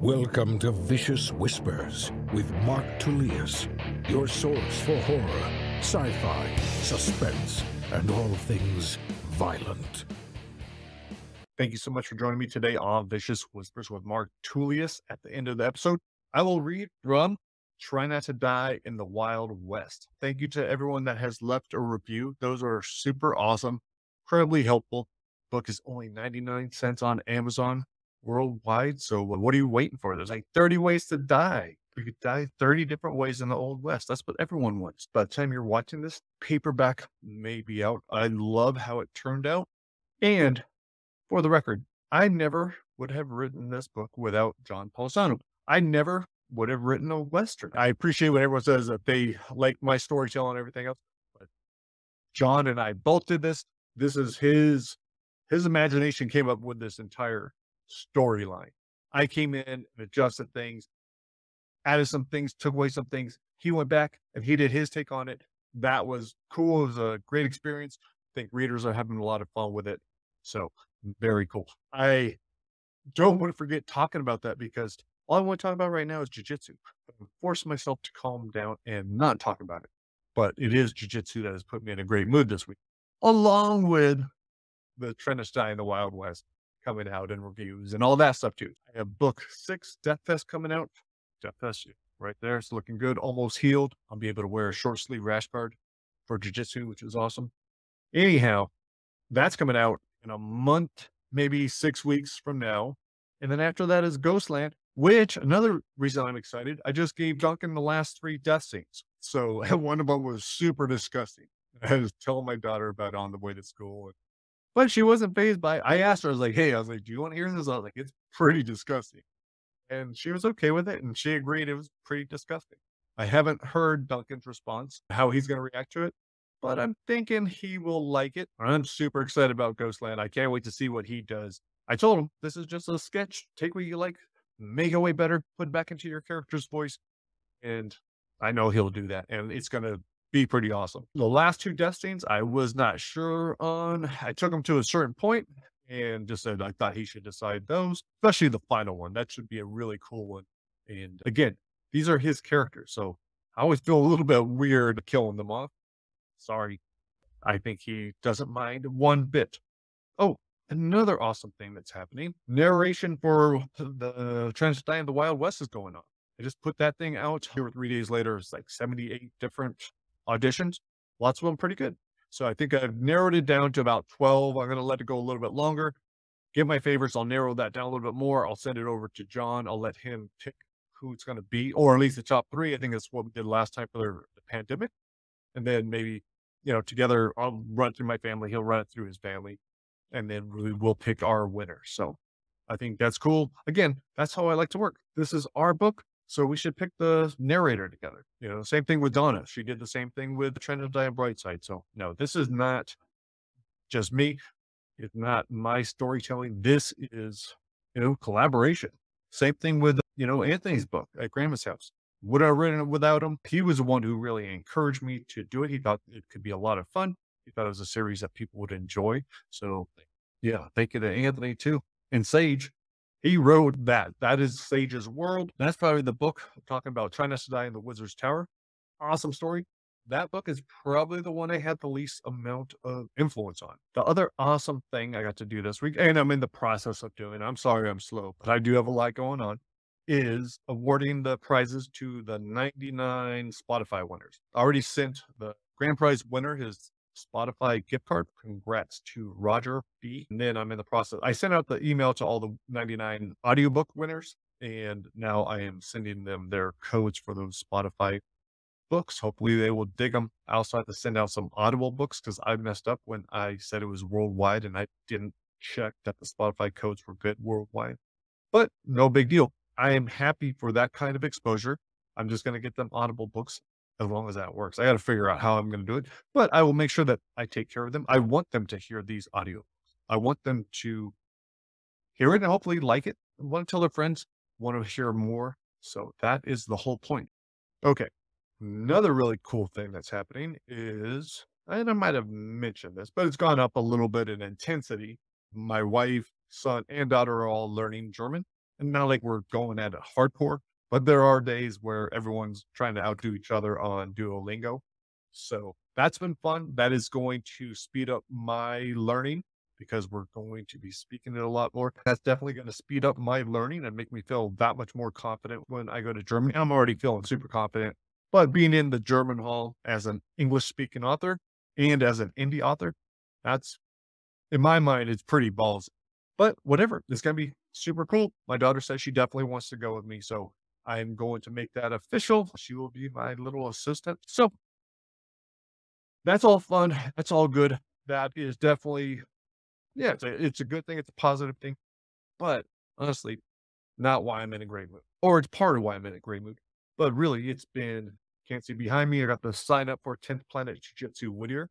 Welcome to Vicious Whispers with Mark Tullius, your source for horror, sci fi, suspense, and all things violent. Thank you so much for joining me today on Vicious Whispers with Mark Tullius. At the end of the episode, I will read from Try Not to Die in the Wild West. Thank you to everyone that has left a review. Those are super awesome, incredibly helpful. Book is only 99 cents on Amazon worldwide. So what are you waiting for? There's like 30 ways to die. You could die 30 different ways in the Old West. That's what everyone wants. By the time you're watching this, paperback may be out. I love how it turned out. And for the record, I never would have written this book without John Palisano. I never would have written a Western. I appreciate what everyone says that they like my storytelling and everything else, but John and I both did this. This is his, his imagination came up with this entire storyline. I came in and adjusted things, added some things, took away some things. He went back and he did his take on it. That was cool. It was a great experience. I think readers are having a lot of fun with it. So very cool. I don't want to forget talking about that because all I want to talk about right now is jujitsu. I'm forcing myself to calm down and not talk about it. But it is jujitsu that has put me in a great mood this week, along with the Try Not Die in the Wild West coming out and reviews and all that stuff too. I have book six, Dethfest coming out. Dethfest right there. It's looking good, almost healed. I'll be able to wear a short sleeve rash guard for jujitsu, which is awesome. Anyhow, that's coming out in a month, maybe six weeks from now. And then after that is Ghostland, which another reason I'm excited. I just gave Duncan the last three death scenes. So one of them was super disgusting. I was telling my daughter about on the way to school. But she wasn't phased by it. I asked her, I was like, hey, I was like, do you want to hear this? I was like, it's pretty disgusting. And she was okay with it. And she agreed it was pretty disgusting. I haven't heard Duncan's response, how he's going to react to it, but I'm thinking he will like it. I'm super excited about Ghostland. I can't wait to see what he does. I told him this is just a sketch. Take what you like, make it way better, put back into your character's voice. And I know he'll do that. And it's going to be pretty awesome. The last two scenes, I was not sure on. I took him to a certain point and just said I thought he should decide those, especially the final one. That should be a really cool one. And again, these are his characters. So I always feel a little bit weird killing them off. Sorry. I think he doesn't mind one bit. Oh, another awesome thing that's happening narration for the Try Not to Die in the Wild West is going on. I just put that thing out here three days later. It's like 78 different auditions, lots of them pretty good. So I think I've narrowed it down to about 12. I'm going to let it go a little bit longer. Get my favorites. I'll narrow that down a little bit more. I'll send it over to John. I'll let him pick who it's going to be, or at least the top three. I think that's what we did last time for the, the pandemic. And then maybe, you know, together I'll run through my family. He'll run it through his family. And then we will pick our winner. So I think that's cool. Again, that's how I like to work. This is our book. So we should pick the narrator together. You know, same thing with Donna. She did the same thing with the Try Not to Die in Brightside. So no, this is not just me. It's not my storytelling. This is, you know, collaboration. Same thing with, you know, Anthony's book at Grandma's house. Would I have written it without him? He was the one who really encouraged me to do it. He thought it could be a lot of fun. He thought it was a series that people would enjoy. So yeah, thank you to Anthony too. And Sage, he wrote that. That is Sage's World. That's probably the book I'm talking about to Die in the Wizard's Tower. Awesome story. That book is probably the one I had the least amount of influence on. The other awesome thing I got to do this week, and I'm in the process of doing, I'm sorry I'm slow, but I do have a lot going on, is awarding the prizes to the 99 Spotify winners. Already sent the grand prize winner his Spotify gift card. Congrats to Roger B. And then I'm in the process. I sent out the email to all the 99 audiobook winners, and now I am sending them their codes for those Spotify books. Hopefully they will dig them. I also have to send out some Audible books because I messed up when I said it was worldwide and I didn't check that the Spotify codes were good worldwide. But no big deal. I am happy for that kind of exposure. I'm just going to get them Audible books as long as that works. I got to figure out how I'm going to do it, but I will make sure that I take care of them. I want them to hear these audio. I want them to hear it and hopefully like it. I want to tell their friends, want to hear more. So that is the whole point. Okay. Another really cool thing that's happening is, and I might have mentioned this, but it's gone up a little bit in intensity. My wife, son, and daughter are all learning German. and not like we're going at it hardcore, but there are days where everyone's trying to outdo each other on Duolingo. So that's been fun. That is going to speed up my learning because we're going to be speaking it a lot more. That's definitely going to speed up my learning and make me feel that much more confident when I go to Germany. I'm already feeling super confident, but being in the German hall as an English speaking author and as an indie author, that's in my mind, it's pretty balls. But whatever, it's going to be super cool. My daughter says she definitely wants to go with me. So I'm going to make that official. She will be my little assistant. So that's all fun. That's all good. That is definitely yeah, it's a, it's a good thing. It's a positive thing. But honestly, not why I'm in a great mood, or it's part of why I'm in a great mood. But really, it's been can't see behind me. I got the sign up for 10th Planet Jiu Jitsu Whittier.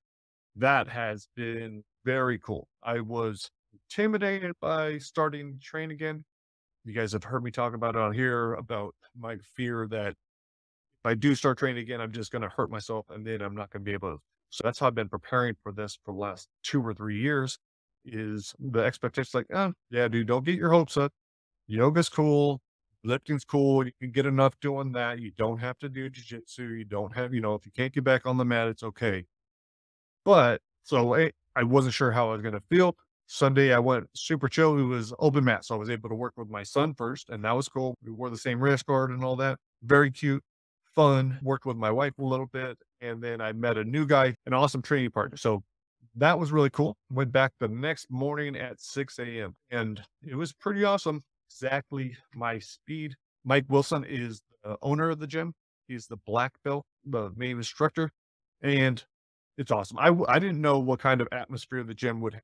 That has been very cool. I was intimidated by starting train again. You guys have heard me talk about it on here about my fear that if I do start training again, I'm just going to hurt myself and then I'm not going to be able to. So that's how I've been preparing for this for the last two or three years is the expectation like, oh, yeah, dude, don't get your hopes up. Yoga's cool. Lifting's cool. You can get enough doing that. You don't have to do jujitsu. You don't have, you know, if you can't get back on the mat, it's okay. But so I, I wasn't sure how I was going to feel. Sunday, I went super chill. It was open mat. So I was able to work with my son first, and that was cool. We wore the same wrist guard and all that. Very cute, fun. Worked with my wife a little bit. And then I met a new guy, an awesome training partner. So that was really cool. Went back the next morning at 6 a.m. and it was pretty awesome. Exactly my speed. Mike Wilson is the owner of the gym. He's the black belt, the main instructor, and it's awesome. I, I didn't know what kind of atmosphere the gym would have.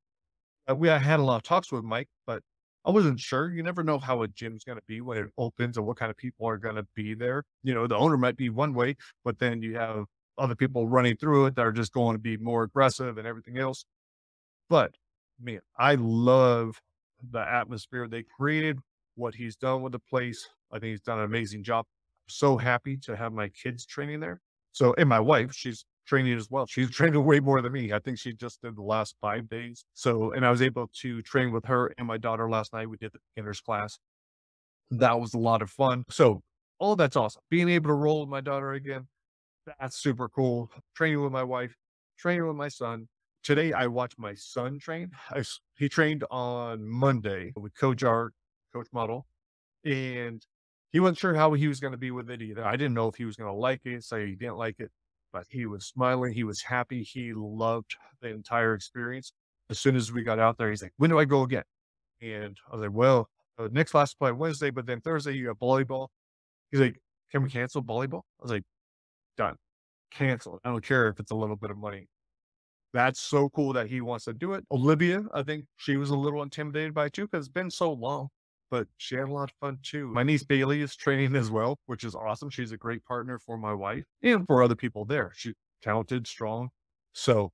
We I had a lot of talks with Mike, but I wasn't sure. You never know how a gym's going to be when it opens and what kind of people are going to be there. You know, the owner might be one way, but then you have other people running through it that are just going to be more aggressive and everything else. But man, I love the atmosphere they created, what he's done with the place. I think he's done an amazing job. so happy to have my kids training there. So, and my wife, she's training as well. She's trained way more than me. I think she just did the last five days. So, and I was able to train with her and my daughter last night. We did the beginner's class. That was a lot of fun. So, all that's awesome. Being able to roll with my daughter again, that's super cool. Training with my wife, training with my son. Today, I watched my son train. I, he trained on Monday with Coach Art, Coach Model, and he wasn't sure how he was going to be with it either. I didn't know if he was going to like it, say he didn't like it, but he was smiling. He was happy. He loved the entire experience. As soon as we got out there, he's like, when do I go again? And I was like, well, uh, next class play Wednesday, but then Thursday you have volleyball. He's like, can we cancel volleyball? I was like, done. Cancel. I don't care if it's a little bit of money. That's so cool that he wants to do it. Olivia, I think she was a little intimidated by it too because it's been so long, but she had a lot of fun too. My niece Bailey is training as well, which is awesome. She's a great partner for my wife and for other people there. She's talented, strong. So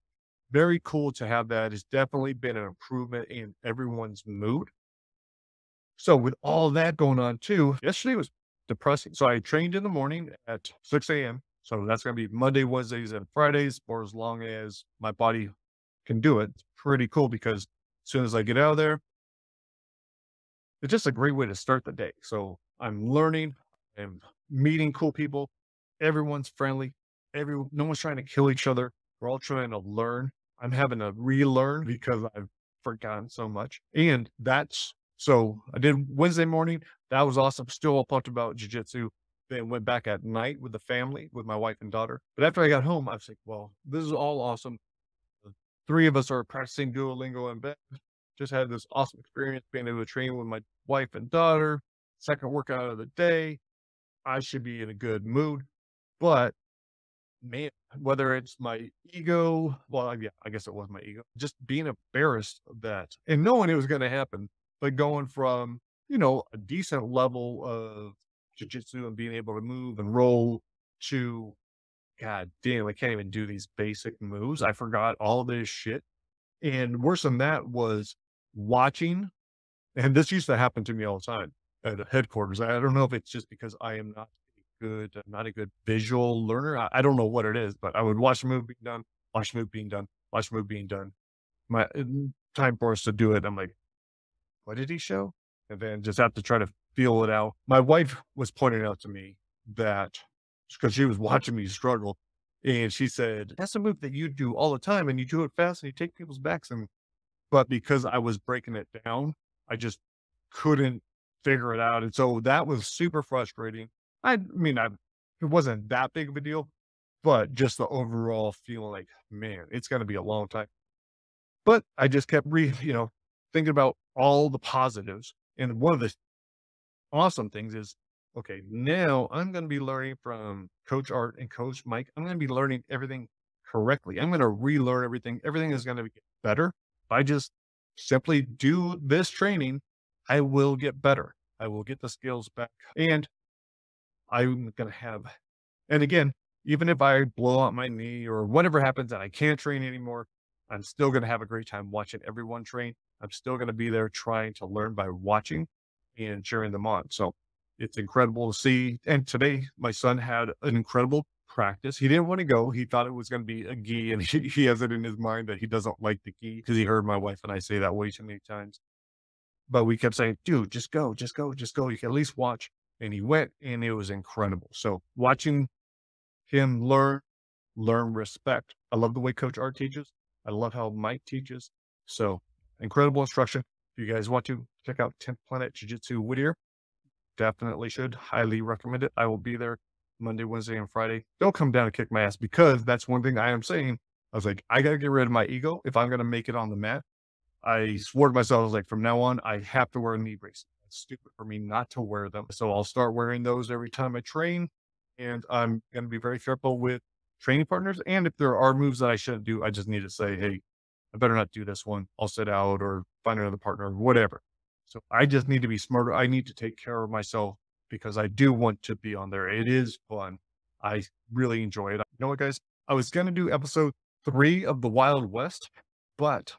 very cool to have that. It's definitely been an improvement in everyone's mood. So with all that going on too, yesterday was depressing. So I trained in the morning at 6 a.m. So that's going to be Monday, Wednesdays, and Fridays for as long as my body can do it. It's pretty cool because as soon as I get out of there, it's just a great way to start the day. So I'm learning, I'm meeting cool people. Everyone's friendly. Every no one's trying to kill each other. We're all trying to learn. I'm having to relearn because I've forgotten so much. And that's so I did Wednesday morning. That was awesome. Still all pumped about jujitsu then went back at night with the family, with my wife and daughter. But after I got home, I was like, well, this is all awesome. The three of us are practicing Duolingo in bed. Just had this awesome experience being able to train with my wife and daughter. Second workout of the day. I should be in a good mood. But man, whether it's my ego, well, yeah, I guess it was my ego, just being embarrassed of that and knowing it was going to happen, but going from, you know, a decent level of jujitsu and being able to move and roll to God damn, I can't even do these basic moves. I forgot all this shit. And worse than that was watching, and this used to happen to me all the time at headquarters. I don't know if it's just because I am not good, not a good visual learner. I, I don't know what it is, but I would watch the move being done, watch the move being done, watch the move being done. My time for us to do it. I'm like, what did he show? and then just have to try to feel it out. My wife was pointing out to me that because she was watching me struggle, and she said, That's a move that you do all the time, and you do it fast and you take people's backs. And but because I was breaking it down, I just couldn't figure it out. And so that was super frustrating. I mean, I it wasn't that big of a deal, but just the overall feeling like, man, it's gonna be a long time. But I just kept re, you know, thinking about all the positives. And one of the awesome things is, okay, now I'm going to be learning from Coach Art and Coach Mike. I'm going to be learning everything correctly. I'm going to relearn everything. Everything is going to get better. If I just simply do this training, I will get better. I will get the skills back. And I'm going to have, and again, even if I blow out my knee or whatever happens and I can't train anymore, I'm still going to have a great time watching everyone train. I'm still going to be there trying to learn by watching and cheering them on. So it's incredible to see. And today, my son had an incredible practice. He didn't want to go. He thought it was going to be a gi, and he, he has it in his mind that he doesn't like the gi because he heard my wife and I say that way too many times. But we kept saying, dude, just go, just go, just go. You can at least watch. And he went, and it was incredible. So watching him learn, learn respect. I love the way Coach Art teaches. I love how Mike teaches. So incredible instruction. If you guys want to check out 10th Planet Jiu Jitsu Whittier, definitely should. Highly recommend it. I will be there Monday, Wednesday, and Friday. Don't come down and kick my ass because that's one thing I am saying. I was like, I got to get rid of my ego if I'm going to make it on the mat. I swore to myself, I was like, from now on, I have to wear knee braces. It's stupid for me not to wear them. So I'll start wearing those every time I train. And I'm going to be very careful with training partners. And if there are moves that I shouldn't do, I just need to say, hey, I better not do this one. I'll sit out or find another partner or whatever. So I just need to be smarter. I need to take care of myself because I do want to be on there. It is fun. I really enjoy it. You know what, guys? I was going to do episode three of the Wild West, but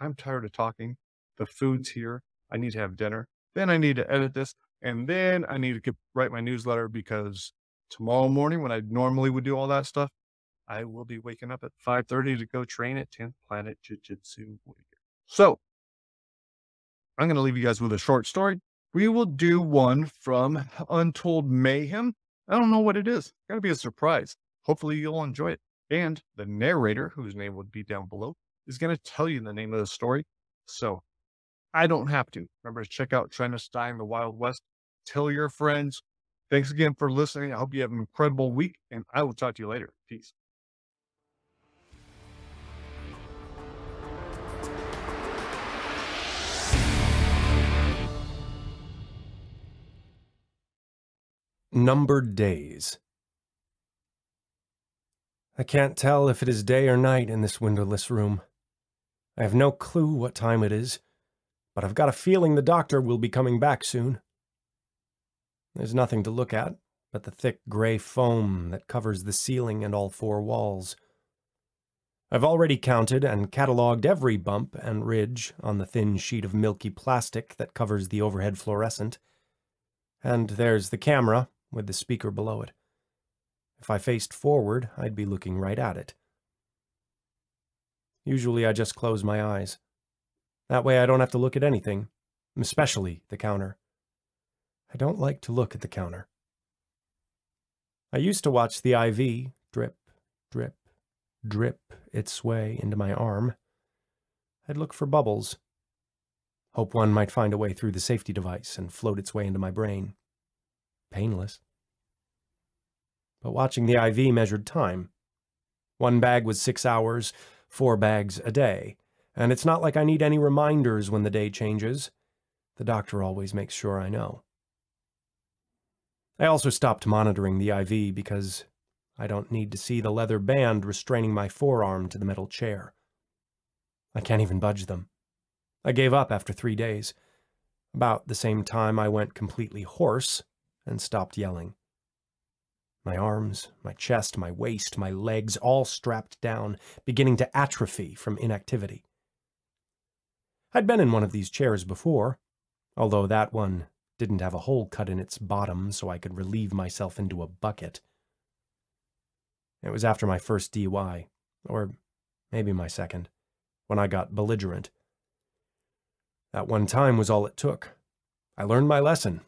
I'm tired of talking. The food's here. I need to have dinner. Then I need to edit this. And then I need to get, write my newsletter because tomorrow morning when I normally would do all that stuff, I will be waking up at 5.30 to go train at 10th Planet Jiu-Jitsu. So I'm going to leave you guys with a short story. We will do one from Untold Mayhem. I don't know what it is. Got to be a surprise. Hopefully you'll enjoy it. And the narrator, whose name would be down below, is going to tell you the name of the story. So I don't have to. Remember to check out Try Not to Die in the Wild West. Tell your friends. Thanks again for listening. I hope you have an incredible week, and I will talk to you later. Peace. Numbered Days. I can't tell if it is day or night in this windowless room. I have no clue what time it is, but I've got a feeling the doctor will be coming back soon. There's nothing to look at but the thick gray foam that covers the ceiling and all four walls. I've already counted and catalogued every bump and ridge on the thin sheet of milky plastic that covers the overhead fluorescent. And there's the camera, with the speaker below it. If I faced forward, I'd be looking right at it. Usually I just close my eyes. That way I don't have to look at anything, especially the counter. I don't like to look at the counter. I used to watch the IV drip, drip, drip its way into my arm. I'd look for bubbles. Hope one might find a way through the safety device and float its way into my brain painless. But watching the IV measured time. One bag was six hours, four bags a day, and it's not like I need any reminders when the day changes. The doctor always makes sure I know. I also stopped monitoring the IV because I don't need to see the leather band restraining my forearm to the metal chair. I can't even budge them. I gave up after three days. About the same time I went completely hoarse and stopped yelling. My arms, my chest, my waist, my legs all strapped down, beginning to atrophy from inactivity. I'd been in one of these chairs before, although that one didn't have a hole cut in its bottom so I could relieve myself into a bucket. It was after my first DUI, or maybe my second, when I got belligerent. That one time was all it took. I learned my lesson.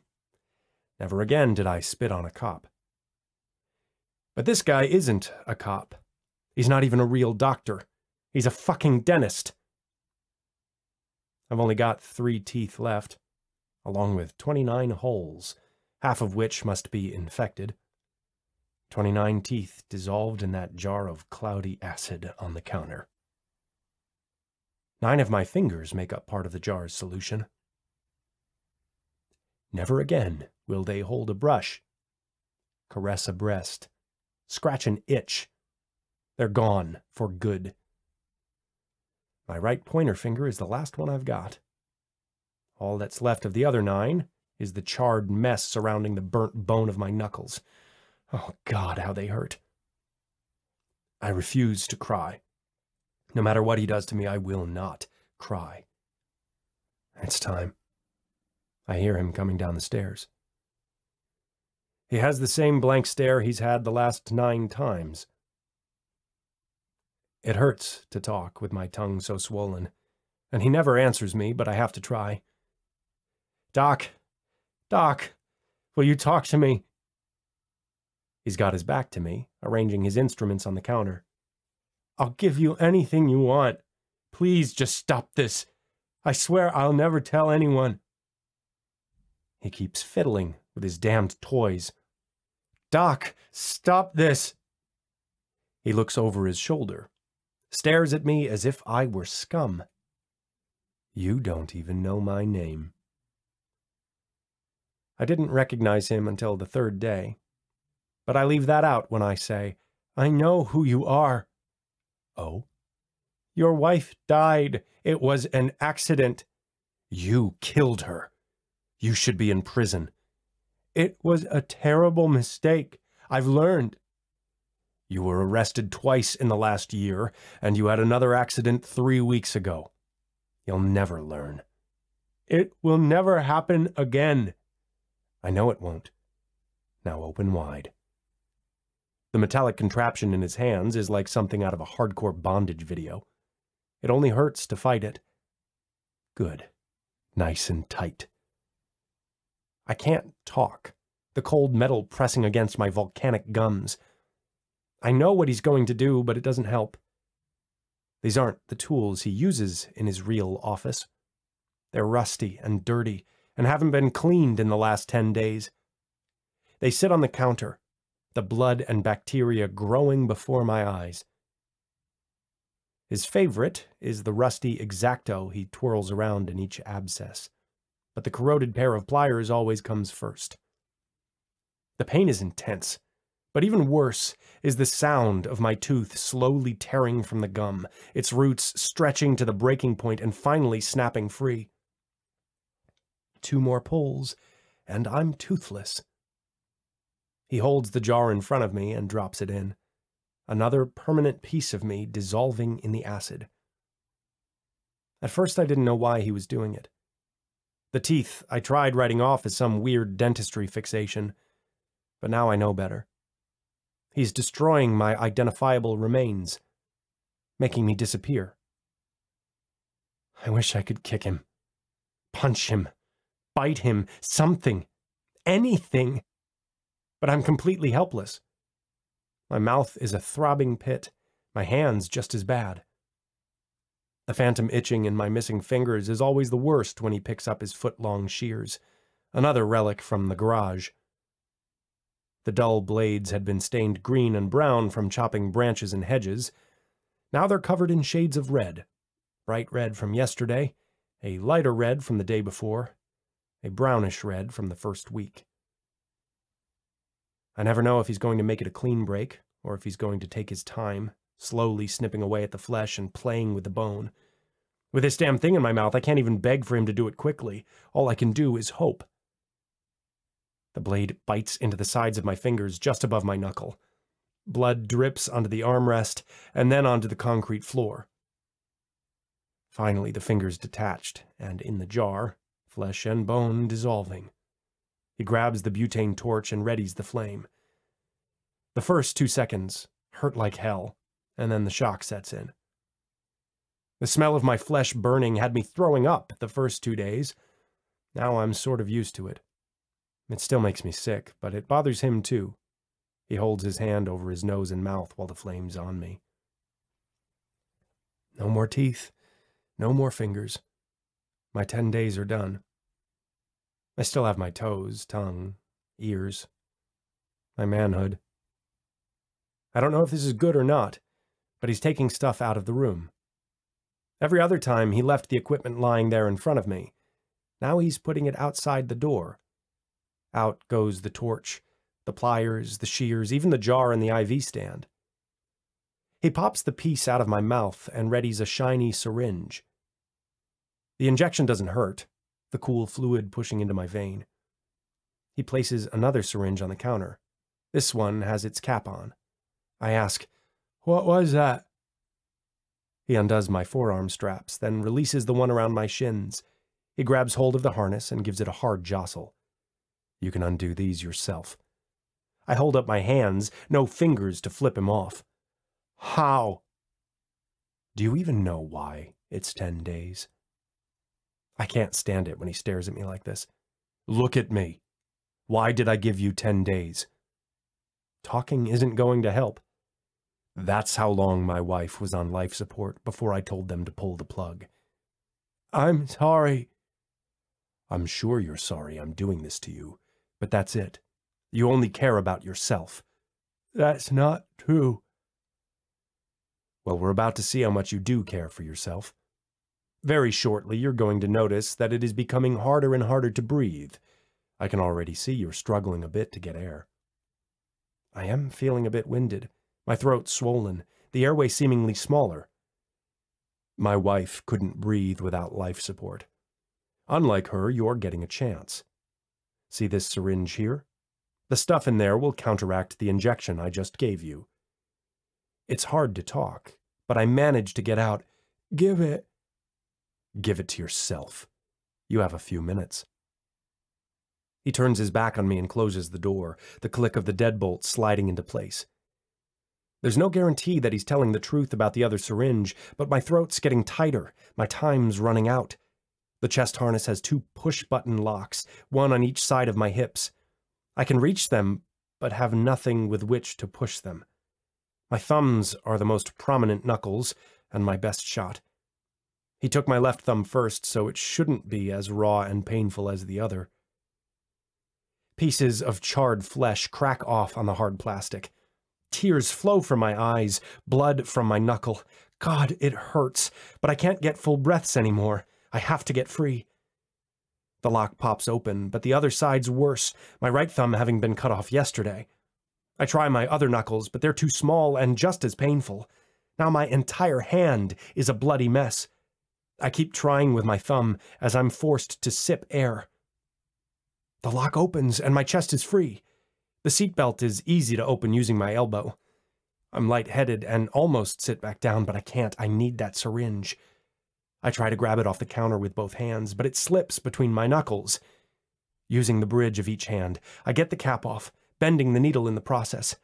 Never again did I spit on a cop. But this guy isn't a cop. He's not even a real doctor. He's a fucking dentist. I've only got three teeth left, along with 29 holes, half of which must be infected. 29 teeth dissolved in that jar of cloudy acid on the counter. Nine of my fingers make up part of the jar's solution. Never again will they hold a brush, caress a breast, scratch an itch. They're gone for good. My right pointer finger is the last one I've got. All that's left of the other nine is the charred mess surrounding the burnt bone of my knuckles. Oh, God, how they hurt. I refuse to cry. No matter what he does to me, I will not cry. It's time. I hear him coming down the stairs. He has the same blank stare he's had the last nine times. It hurts to talk with my tongue so swollen, and he never answers me, but I have to try. Doc, Doc, will you talk to me? He's got his back to me, arranging his instruments on the counter. I'll give you anything you want. Please just stop this. I swear I'll never tell anyone. He keeps fiddling with his damned toys. Doc, stop this. He looks over his shoulder, stares at me as if I were scum. You don't even know my name. I didn't recognize him until the third day, but I leave that out when I say, I know who you are. Oh? Your wife died. It was an accident. You killed her. You should be in prison. It was a terrible mistake. I've learned. You were arrested twice in the last year, and you had another accident three weeks ago. You'll never learn. It will never happen again. I know it won't. Now open wide. The metallic contraption in his hands is like something out of a hardcore bondage video. It only hurts to fight it. Good. Nice and tight. I can't talk, the cold metal pressing against my volcanic gums. I know what he's going to do, but it doesn't help. These aren't the tools he uses in his real office. They're rusty and dirty and haven't been cleaned in the last ten days. They sit on the counter, the blood and bacteria growing before my eyes. His favorite is the rusty X-Acto he twirls around in each abscess, but the corroded pair of pliers always comes first. The pain is intense, but even worse is the sound of my tooth slowly tearing from the gum, its roots stretching to the breaking point and finally snapping free. Two more pulls, and I'm toothless. He holds the jar in front of me and drops it in. Another permanent piece of me dissolving in the acid. At first, I didn't know why he was doing it. The teeth I tried writing off as some weird dentistry fixation, but now I know better. He's destroying my identifiable remains, making me disappear. I wish I could kick him, punch him, bite him, something, anything but I'm completely helpless. My mouth is a throbbing pit, my hands just as bad. The phantom itching in my missing fingers is always the worst when he picks up his foot-long shears, another relic from the garage. The dull blades had been stained green and brown from chopping branches and hedges. Now they're covered in shades of red. Bright red from yesterday, a lighter red from the day before, a brownish red from the first week. I never know if he's going to make it a clean break, or if he's going to take his time, slowly snipping away at the flesh and playing with the bone. With this damn thing in my mouth, I can't even beg for him to do it quickly. All I can do is hope. The blade bites into the sides of my fingers just above my knuckle. Blood drips onto the armrest and then onto the concrete floor. Finally, the fingers detached, and in the jar, flesh and bone dissolving. He grabs the butane torch and readies the flame. The first two seconds hurt like hell, and then the shock sets in. The smell of my flesh burning had me throwing up the first two days. Now I'm sort of used to it. It still makes me sick, but it bothers him too. He holds his hand over his nose and mouth while the flame's on me. No more teeth, no more fingers. My ten days are done. I still have my toes, tongue, ears, my manhood. I don't know if this is good or not, but he's taking stuff out of the room. Every other time he left the equipment lying there in front of me. Now he's putting it outside the door. Out goes the torch, the pliers, the shears, even the jar and the IV stand. He pops the piece out of my mouth and readies a shiny syringe. The injection doesn't hurt, the cool fluid pushing into my vein. He places another syringe on the counter. This one has its cap on. I ask, What was that? He undoes my forearm straps, then releases the one around my shins. He grabs hold of the harness and gives it a hard jostle. You can undo these yourself. I hold up my hands, no fingers to flip him off. How? Do you even know why it's ten days? I can't stand it when he stares at me like this. Look at me. Why did I give you ten days? Talking isn't going to help. That's how long my wife was on life support before I told them to pull the plug. I'm sorry. I'm sure you're sorry I'm doing this to you, but that's it. You only care about yourself. That's not true. Well, we're about to see how much you do care for yourself. Very shortly, you're going to notice that it is becoming harder and harder to breathe. I can already see you're struggling a bit to get air. I am feeling a bit winded, my throat swollen, the airway seemingly smaller. My wife couldn't breathe without life support. Unlike her, you're getting a chance. See this syringe here? The stuff in there will counteract the injection I just gave you. It's hard to talk, but I managed to get out, Give it. Give it to yourself. You have a few minutes. He turns his back on me and closes the door, the click of the deadbolt sliding into place. There's no guarantee that he's telling the truth about the other syringe, but my throat's getting tighter, my time's running out. The chest harness has two push-button locks, one on each side of my hips. I can reach them, but have nothing with which to push them. My thumbs are the most prominent knuckles, and my best shot. He took my left thumb first, so it shouldn't be as raw and painful as the other. Pieces of charred flesh crack off on the hard plastic. Tears flow from my eyes, blood from my knuckle. God, it hurts, but I can't get full breaths anymore. I have to get free. The lock pops open, but the other side's worse, my right thumb having been cut off yesterday. I try my other knuckles, but they're too small and just as painful. Now my entire hand is a bloody mess. I keep trying with my thumb as I'm forced to sip air. The lock opens and my chest is free. The seatbelt is easy to open using my elbow. I'm lightheaded and almost sit back down, but I can't. I need that syringe. I try to grab it off the counter with both hands, but it slips between my knuckles. Using the bridge of each hand, I get the cap off, bending the needle in the process.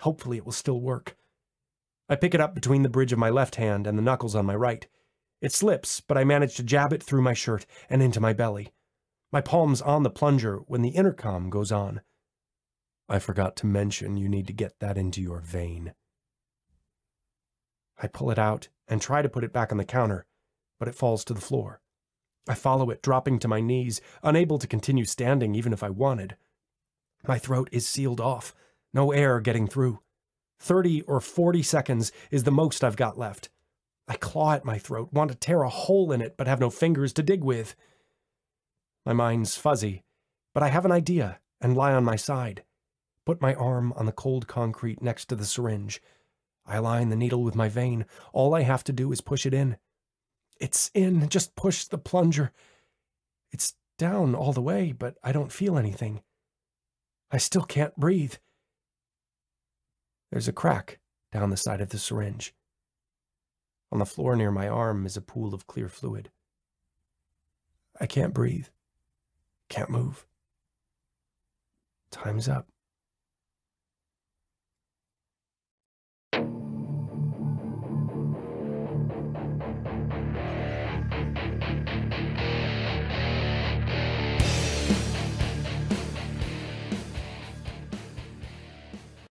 Hopefully it will still work. I pick it up between the bridge of my left hand and the knuckles on my right. It slips, but I manage to jab it through my shirt and into my belly. My palm's on the plunger when the intercom goes on. I forgot to mention you need to get that into your vein. I pull it out and try to put it back on the counter, but it falls to the floor. I follow it, dropping to my knees, unable to continue standing even if I wanted. My throat is sealed off, no air getting through. Thirty or forty seconds is the most I've got left. I claw at my throat, want to tear a hole in it, but have no fingers to dig with. My mind's fuzzy, but I have an idea and lie on my side. Put my arm on the cold concrete next to the syringe. I align the needle with my vein. All I have to do is push it in. It's in. Just push the plunger. It's down all the way, but I don't feel anything. I still can't breathe. There's a crack down the side of the syringe. On the floor near my arm is a pool of clear fluid. I can't breathe. Can't move. Time's up.